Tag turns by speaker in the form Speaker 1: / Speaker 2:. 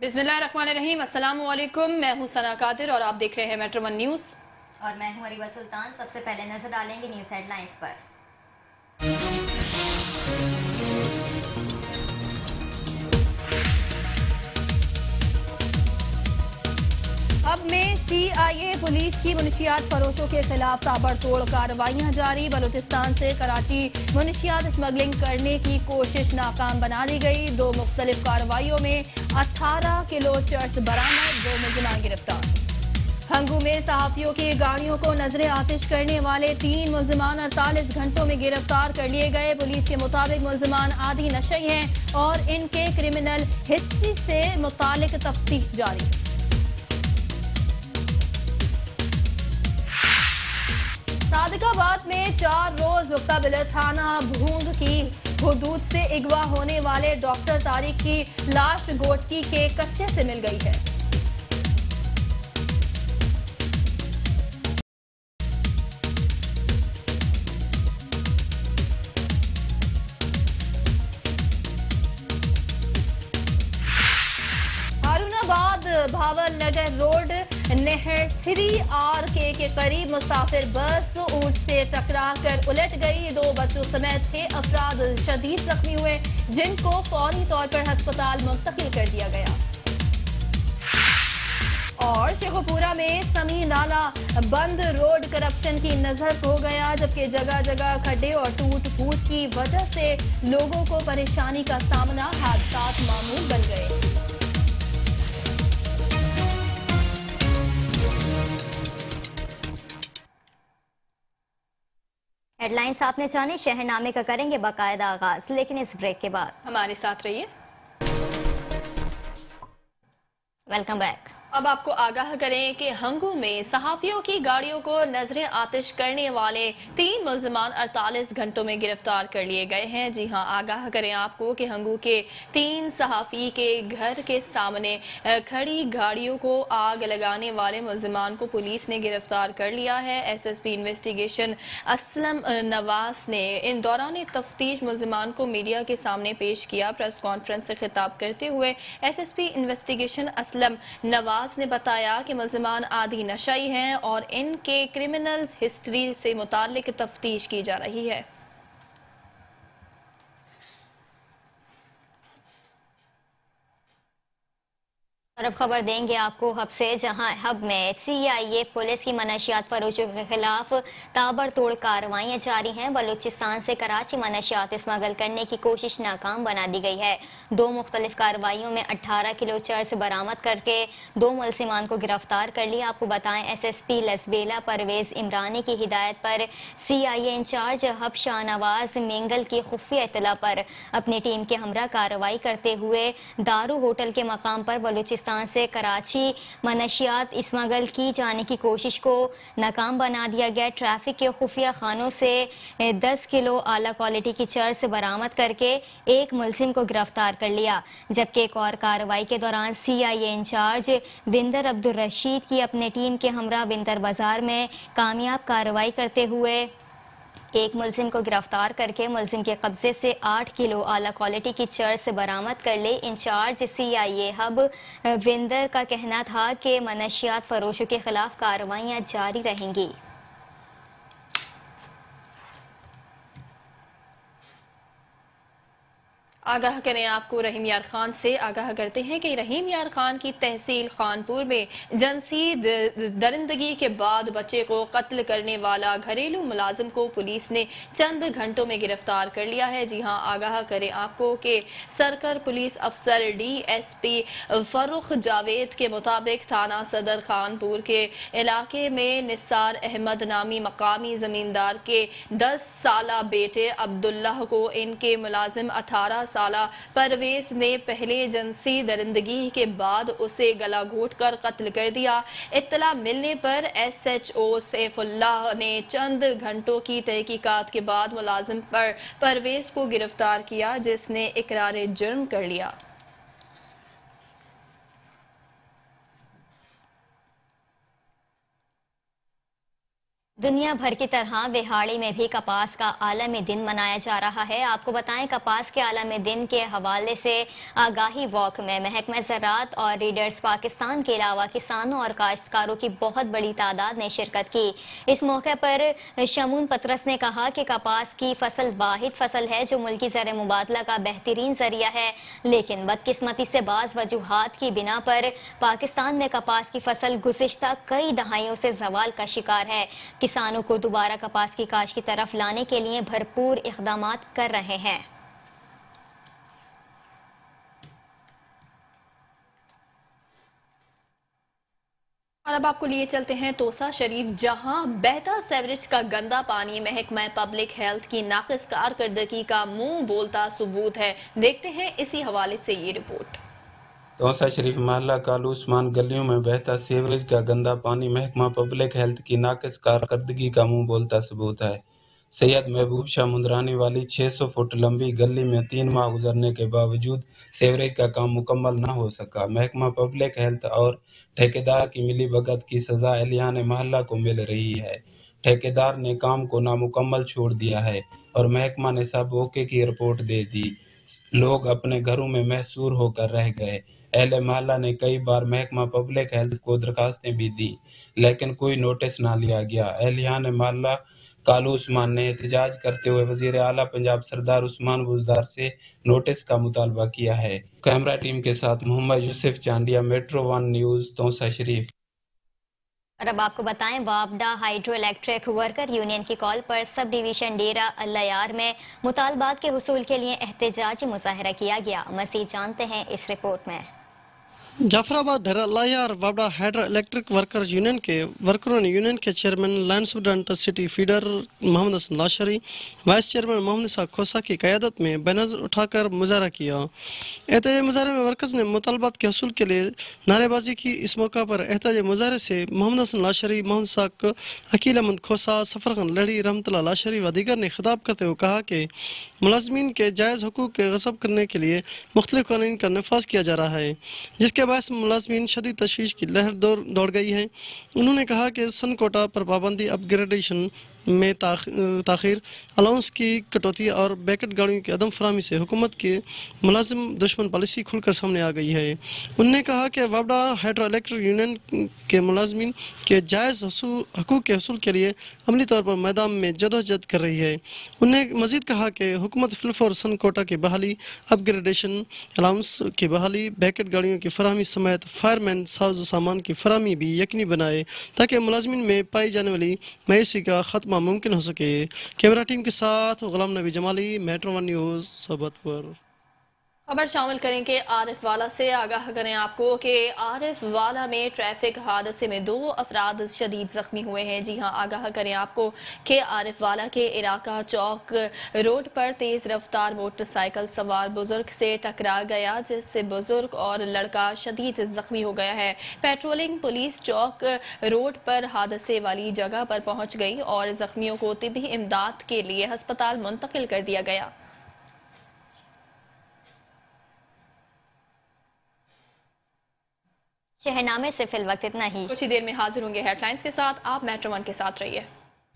Speaker 1: बिस्मिल्लाहिर्रहमानिर्रहीम। अस्सलाम वालेकुम मैं हूँ सना कादिर और आप देख रहे हैं मेट्रो वन न्यूज़।
Speaker 2: और मैं हूँ अरिबा सुल्तान। सबसे पहले नज़र डालेंगे न्यूज़ हेडलाइंस पर।
Speaker 1: अब में सीआईए पुलिस की मुनशियात फरोशों के खिलाफ ताबड़तोड़ कार्रवाइयाँ जारी। बलूचिस्तान से कराची मुनशियात स्मगलिंग करने की कोशिश नाकाम बना दी गई। दो मुख्तलिफ़ कार्रवाइयों में 18 किलो चर्च बरामद, दो मुलजमान गिरफ़्तार। हंगू में सहाफियों की गाड़ियों को नज़र आतिश करने वाले तीन मुलजमान अड़तालीस घंटों में गिरफ़्तार कर लिए गए। पुलिस के मुताबिक मुलजमान आदि नशे हैं और इनके क्रिमिनल हिस्ट्री से मुतालिक तफ्तीश जारी। सादिकाबाद में चार रोज मुकबिल थाना भूंग की हदूद से अगवा होने वाले डॉक्टर तारिक की लाश गोटकी के कच्चे से मिल गई है। भावल नगर रोड नहर थ्री आर के के करीब मुसाफिर बस ऊँट से टकरा कर उलट गई। दो बच्चों समेत छह अफराद शदीद जख्मी हुए, जिनको फौरी तौर पर अस्पताल मुंतकिल कर दिया गया। और शेखोपुरा में समी नाला बंद रोड करप्शन की नज़र हो गया, जबकि जगह जगह खड्डे और टूट फूट की वजह से लोगों को परेशानी का सामना हादसा मामूल बन गए।
Speaker 2: हेडलाइंस आपने जाने शहरनामे का करेंगे बाकायदा आगाज़ लेकिन इस ब्रेक के बाद।
Speaker 1: हमारे साथ रहिए।
Speaker 2: Welcome back.
Speaker 1: अब आपको आगाह करें कि हंगू में सहाफियों की गाड़ियों को नज़रें आतिश करने वाले तीन मुलजमान 48 घंटों में गिरफ़्तार कर लिए गए हैं। जी हाँ, आगाह करें आपको कि हंगू के तीन सहाफी के घर के सामने खड़ी गाड़ियों को आग लगाने वाले मुलजमान को पुलिस ने गिरफ़्तार कर लिया है। एसएसपी इन्वेस्टिगेशन असलम नवाज़ ने इन दौरान तफ्तीश मुलजमान को मीडिया के सामने पेश किया। प्रेस कॉन्फ्रेंस से खिताब करते हुए एसएसपी इन्वेस्टिगेशन असलम, नवाज़ नवाज़ ने बताया कि मुलजमान आदि नशाई हैं और इनके क्रिमिनल हिस्ट्री से मुतल तफ्तीश की जा रही है।
Speaker 2: और अब खबर देंगे आपको हब से, जहाँ हब में सीआईए पुलिस की मनशियात फरोशों के खिलाफ ताबड़तोड़ कार्रवाइयाँ जारी हैं। बलूचिस्तान से कराची मनशियात स्मगल करने की कोशिश नाकाम बना दी गई है। दो मुख्तलिफ़ कार्रवाइयों में 18 किलो चर्च बरामद करके दो मुलसिमान को गिरफ़्तार कर लिया। आपको बताएँ S S P Lasbela Parvez Imrani की हिदायत पर C I A incharge Hub Shahnawaz Mengal की खुफिया इतला पर अपनी टीम के हमरा कार्रवाई करते हुए दारू होटल के मकाम पर बलूचिस्तान पाकिस्तान से कराची, मनशियात स्मगल की जाने की कोशिश को नाकाम बना दिया गया। ट्रैफ़िक के खुफिया खानों से 10 किलो आला क्वालिटी की चर्च बरामद करके एक मुलजिम को गिरफ़्तार कर लिया, जबकि एक और कार्रवाई के दौरान सी आई ए इंचार्ज विंदर अब्दुल रशीद की अपने टीम के हमरा विंदर बाज़ार में कामयाब कार्रवाई करते हुए एक मुलिम को गिरफ़्तार करके मुलजिम के कब्जे से आठ किलो आला क्वालिटी की चर्च बरामद कर ले। In charge C I A hub विंदर का कहना था कि मनशियात फरोशों के खिलाफ कार्रवाइयाँ जारी रहेंगी।
Speaker 1: आगाह करें आपको रहीम यार खान से। आगाह करते हैं कि रहीम यार खान की तहसील खानपुर में जनसी दरिंदगी के बाद बच्चे को कत्ल करने वाला घरेलू मुलाजिम को पुलिस ने चंद घंटों में गिरफ़्तार कर लिया है। जी हाँ, आगाह करें आपको कि सरकर पुलिस अफसर D S P Farrukh Javed के मुताबिक थाना सदर खानपुर के इलाके में निसार अहमद नामी मकामी जमींदार के दस साल बेटे अब्दुल्ला को इनके मुलाजिम अठारह साल परवेज ने पहले जनसी दरिंदगी के बाद उसे गला घोट कर कत्ल कर दिया। इतला मिलने पर एस एच ओ सैफुल्लाह ने चंद घंटों की तहकीकत के बाद मुलाजिम पर परवेज को गिरफ़्तार किया, जिसने इकरार जुर्म कर लिया।
Speaker 2: दुनिया भर की तरह बिहाड़ी में भी कपास का आलमी दिन मनाया जा रहा है। आपको बताएँ, कपास के आलमी दिन के हवाले से आगाही वॉक में महकमा ज़रात और रीडर्स पाकिस्तान के अलावा किसानों और काश्तकारों की बहुत बड़ी तादाद ने शिरकत की। इस मौके पर शमून पत्रस ने कहा कि कपास की फ़सल वाहिद फ़सल है जो मुल्की ज़र मुबादला का बेहतरीन ज़रिया है, लेकिन बदकिस्मती से बाज़ वजूहत की बिना पर पाकिस्तान में कपास की फ़सल गुजशत कई दहाइयों से जवाल का शिकार है। किसानों को दोबारा कपास की काश की तरफ़ लाने के लिए भरपूर इकदाम कर रहे हैं।
Speaker 1: और अब आपको लिए चलते हैं तोसा शरीफ, जहाँ बेहतर सेवरेज का गंदा पानी महकमा पब्लिक हेल्थ की नाकस कारकर्दगी का मुँह बोलता सबूत है। देखते हैं इसी हवाले से ये रिपोर्ट।
Speaker 3: तोसा शरीफ, मोहल्ला कालू उस्मान गलियों में बहता सीवरेज का गंदा पानी महकमा पब्लिक हेल्थ की नाकस कारकर्दगी का मुँह बोलता सबूत है। सैयद महबूब शाह मुंदरानी वाली 600 फुट लंबी गली में तीन माह गुजरने के बावजूद सीवरेज का काम मुकम्मल न हो सका। महकमा पब्लिक हेल्थ और ठेकेदार की मिली भगत की सजा एहलियान मोहल्ला को मिल रही है। ठेकेदार ने काम को नामुकम्मल छोड़ दिया है और महकमा ने सब ओके की रिपोर्ट दे दी। लोग अपने घरों में महसूर होकर रह गए। अहल मोहल्ला ने कई बार महकमा पब्लिक हेल्थ को दरखास्तें भी दी, लेकिन कोई नोटिस ना लिया गया। अहलियान मोहल्ला कालू उस्मान ने एहतजाज करते हुए वज़ीर अला पंजाब सरदार उस्मान बुजदार से नोटिस का मुतालबा किया है। कैमरा टीम के साथ Mohammad Yousuf Chandia, metro one news, Taunsa Sharif.
Speaker 2: और अब आपको बताएँ वापडा हाइड्रो इलेक्ट्रिक वर्कर यूनियन की कॉल पर सब डिवीज़न डेरा अल्लायार में मुतालबात के हसूल के लिए एहतजाजी मुजाहरा किया गया। मसीह जानते हैं इस रिपोर्ट में।
Speaker 4: जाफराबाद ढेरा और वाबड़ा हाइड्रो इलेक्ट्रिक वर्कर यूनियन के वर्करों ने यूनियन के chairman line superintendent city feeder Mohammad Hassan Lashari, vice chairman Mohammad साहब खोसा की क्यादत में बेनजर उठाकर मुजाहरा किया। एहतजाज मुजाहरे में वर्कर्स ने मुतालबात के हसूल के लिए नारेबाजी की। इस मौका पर एहतजाज मुजाहरे से मोहम्मद हसन लाशरी, मोहम्मद साहब अकील अहमद खोसा सफ़र खान लड़ी रहमत लाशरी व दीगर ने खिताब करते हुए कहा कि मुलाजमीन के जायज़ हकूक़ के गसब करने के लिए मुख्तलिफ़ कानून का नफाज किया जा रहा है, जिसके बायस मुलाजमीन शदी तशवीश की लहर दौड़ गई है। उन्होंने कहा कि सन कोटा पर पाबंदी अपग्रेडेशन में तखिर अलाउंस की कटौती और बैकेट गाड़ियों की अदम फरहमी से हुकूमत की मुलाजिम दुश्मन पॉलिसी खुलकर सामने आ गई है। उनने कहा कि वाबडा हाइड्रो इलेक्ट्रिक यूनियन के मुलाजमीन के जायज़ हकूक़ के हसूल के लिए अमली तौर पर मैदान में जदोजहद कर रही है। उनने मजीद कहा कि हुकूमत फिल्फ और सन कोटा की बहाली अपग्रेडेशन अलाउंस की बहाली बैकेट गाड़ियों की फरहमी समेत फायरमैन साजो सामान की फरहमी भी यकीनी बनाए, ताकि मुलाजमीन में पाई जाने वाली मयूसी का खत्मा मुमकिन हो सके। कैमरा टीम के साथ Ghulam Nabi Jamali metro one news Sohbatpur.
Speaker 1: खबर शामिल करेंगे आरिफ वाला से। आगाह करें आपको कि आरिफ वाला में ट्रैफ़िक हादसे में दो अफराद शदीद जख्मी हुए हैं। जी हाँ, आगाह करें आपको कि आरिफ वाला के इलाका चौक रोड पर तेज रफ्तार मोटरसाइकिल सवार बुज़ुर्ग से टकरा गया, जिससे बुज़ुर्ग और लड़का शदीद जख्मी हो गया है। पेट्रोलिंग पुलिस चौक रोड पर हादसे वाली जगह पर पहुँच गई और जख्मियों को तिबी इमदाद के लिए अस्पताल मुंतकिल कर दिया गया।
Speaker 2: शहरनामे से फिल वक्त इतना ही।
Speaker 1: कुछ ही देर में हाजिर होंगे हेडलाइंस के साथ। आप मेट्रो वन के साथ रहिए।